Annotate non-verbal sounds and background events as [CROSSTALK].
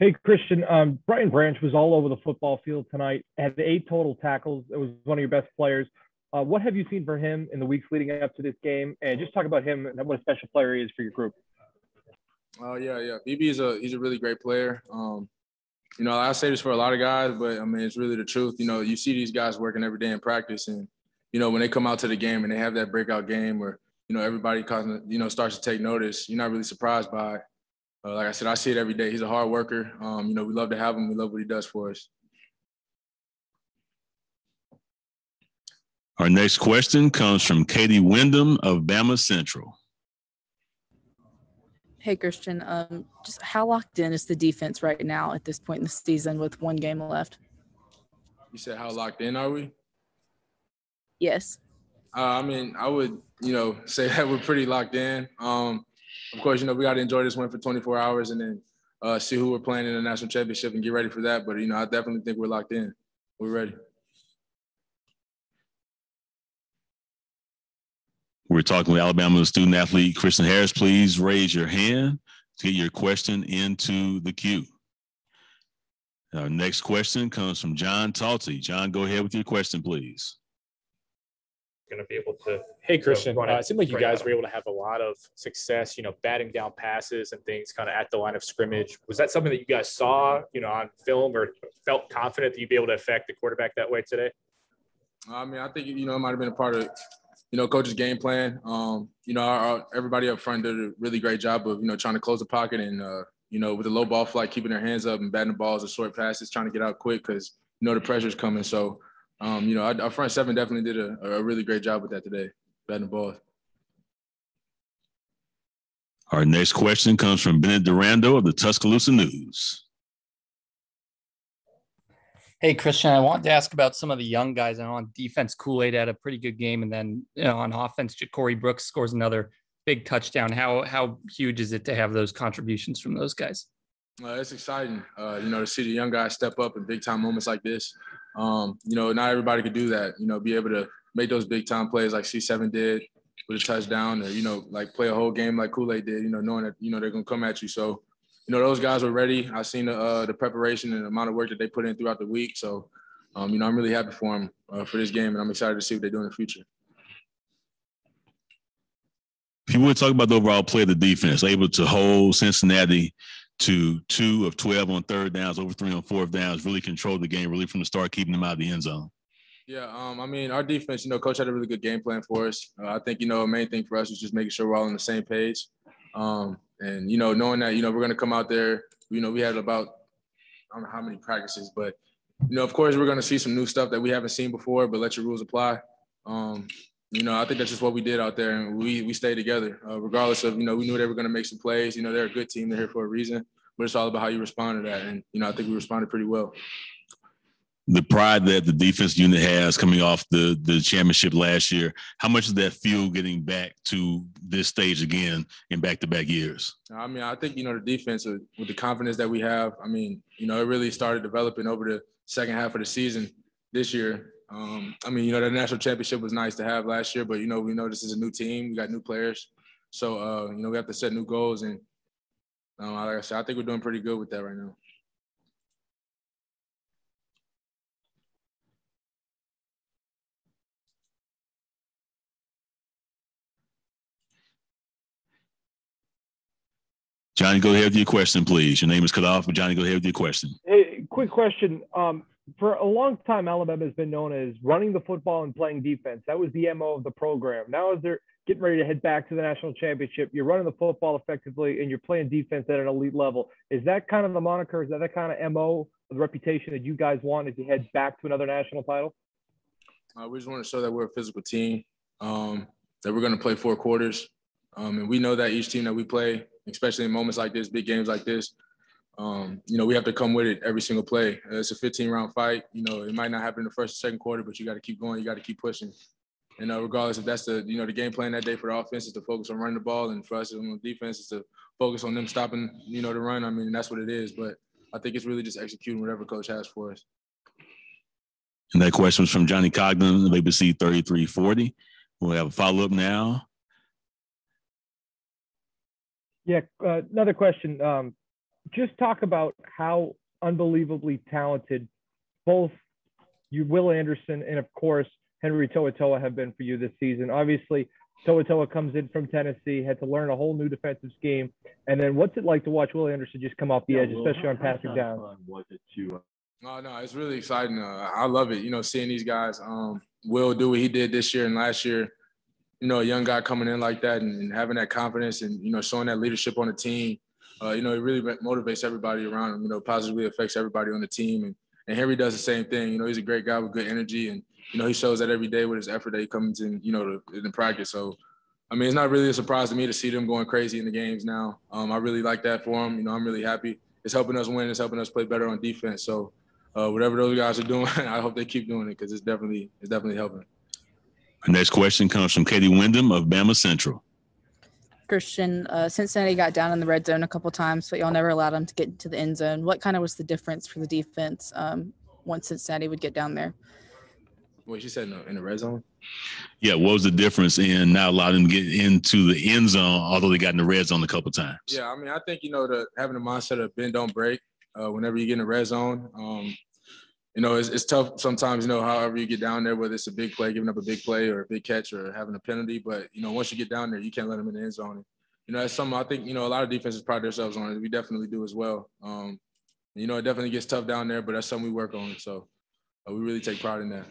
Hey, Christian. Um, Brian Branch was all over the football field tonight, had eight total tackles. It was one of your best players. Uh, what have you seen for him in the weeks leading up to this game? And just talk about him and what a special player he is for your group. Oh uh, yeah, yeah. BB is a he's a really great player. Um, you know, I say this for a lot of guys, but I mean it's really the truth. You know, you see these guys working every day in practice, and you know when they come out to the game and they have that breakout game where you know everybody you know starts to take notice, you're not really surprised by. Uh, like I said, I see it every day. He's a hard worker. Um, you know, we love to have him. We love what he does for us. Our next question comes from Katie Windham of Bama Central. Hey, Christian. Um, just how locked in is the defense right now at this point in the season with one game left? You said how locked in are we? Yes. Uh, I mean, I would, you know, [LAUGHS] say that we're pretty locked in. Um, of course, you know, we got to enjoy this win for 24 hours and then uh, see who we're playing in the national championship and get ready for that. But, you know, I definitely think we're locked in. We're ready. We're talking with Alabama student athlete Christian Harris. Please raise your hand to get your question into the queue. Our next question comes from John Talty. John, go ahead with your question, please. Going to be able to. Hey, Christian. Uh, it seemed like you guys were able to have a lot of success, you know, batting down passes and things kind of at the line of scrimmage. Was that something that you guys saw, you know, on film or felt confident that you'd be able to affect the quarterback that way today? I mean, I think, you know, it might have been a part of you know, coach's game plan. Um, you know, our, our, everybody up front did a really great job of, you know, trying to close the pocket and, uh, you know, with the low ball flight, keeping their hands up and batting the balls or short passes, trying to get out quick because, you know, the pressure's coming. So, um, you know, our, our, front seven definitely did a, a really great job with that today, batting the balls. Our next question comes from Bennett Durando of the Tuscaloosa News. Hey, Christian, I wanted to ask about some of the young guys. I know on defense, Kool Aid had a pretty good game, and then you know, on offense, Corey Brooks scores another big touchdown. How how huge is it to have those contributions from those guys? Uh, it's exciting, uh, you know, to see the young guys step up in big time moments like this. Um, you know, not everybody could do that. You know, be able to make those big time plays like C7 did with a touchdown, or you know, like play a whole game like Kool Aid did. You know, knowing that you know they're gonna come at you. So you know, those guys were ready. I've seen the, uh, the preparation and the amount of work that they put in throughout the week. So, um, you know, I'm really happy for them uh, for this game, and I'm excited to see what they do in the future. If you would talk about the overall play of the defense, able to hold Cincinnati to two of 12 on third downs, over three on fourth downs, really control the game, really from the start, keeping them out of the end zone. Yeah, um, I mean, our defense, you know, coach had a really good game plan for us. Uh, I think, you know, a main thing for us was just making sure we're all on the same page. Um, and you know, knowing that you know we're gonna come out there, you know, we had about I don't know how many practices, but you know, of course, we're gonna see some new stuff that we haven't seen before. But let your rules apply. Um, you know, I think that's just what we did out there, and we we stayed together, uh, regardless of you know we knew they were gonna make some plays. You know, they're a good team; they're here for a reason. But it's all about how you respond to that, and you know, I think we responded pretty well the pride that the defense unit has coming off the the championship last year how much is that fuel getting back to this stage again in back-to-back years i mean i think you know the defense uh, with the confidence that we have i mean you know it really started developing over the second half of the season this year um, i mean you know the national championship was nice to have last year but you know we know this is a new team we got new players so uh, you know we have to set new goals and um, like i said i think we're doing pretty good with that right now Johnny, go ahead with your question, please. Your name is cut off, but Johnny, go ahead with your question. Hey, quick question. Um, for a long time, Alabama has been known as running the football and playing defense. That was the MO of the program. Now, as they're getting ready to head back to the national championship, you're running the football effectively and you're playing defense at an elite level. Is that kind of the moniker? Is that the kind of MO, the reputation that you guys want as you head back to another national title? Uh, we just want to show that we're a physical team, um, that we're going to play four quarters. Um, and we know that each team that we play especially in moments like this, big games like this. Um, you know, we have to come with it every single play. Uh, it's a 15 round fight. You know, it might not happen in the first or second quarter, but you got to keep going. You got to keep pushing. And uh, regardless if that's the, you know, the game plan that day for the offense is to focus on running the ball, and for us on the defense is to focus on them stopping, you know, the run. I mean, that's what it is. But I think it's really just executing whatever coach has for us. And that question was from Johnny Cogden, ABC 3340. We'll have a follow up now. Yeah, uh, another question. Um, just talk about how unbelievably talented both you, Will Anderson, and of course Henry To'oTo'o have been for you this season. Obviously, To'oTo'o comes in from Tennessee, had to learn a whole new defensive scheme. And then what's it like to watch Will Anderson just come off the edge, especially on passing down? Was it to? No, no, it's really exciting. Uh, I love it. You know, seeing these guys. Um, Will do what he did this year and last year. You know, a young guy coming in like that and, and having that confidence and you know showing that leadership on the team. Uh, you know, it really motivates everybody around him. You know, positively affects everybody on the team. And and Henry does the same thing. You know, he's a great guy with good energy and you know, he shows that every day with his effort that he comes in, you know, to, in practice. So, I mean, it's not really a surprise to me to see them going crazy in the games now. Um, I really like that for him. You know, I'm really happy. It's helping us win. It's helping us play better on defense. So, uh, whatever those guys are doing, [LAUGHS] I hope they keep doing it because it's definitely it's definitely helping. Our next question comes from Katie Windham of Bama Central. Christian, uh, Cincinnati got down in the red zone a couple times, but y'all never allowed them to get into the end zone. What kind of was the difference for the defense um, once Cincinnati would get down there? What she said no in the red zone. Yeah, what was the difference in not allowing them to get into the end zone, although they got in the red zone a couple times? Yeah, I mean, I think you know the having the mindset of bend don't break. Uh, whenever you get in the red zone, um, you know it's, it's tough sometimes. You know, however you get down there, whether it's a big play, giving up a big play, or a big catch, or having a penalty. But you know, once you get down there, you can't let them in the end zone. You know, that's something I think you know a lot of defenses pride themselves on it. We definitely do as well. Um, you know, it definitely gets tough down there, but that's something we work on. So uh, we really take pride in that.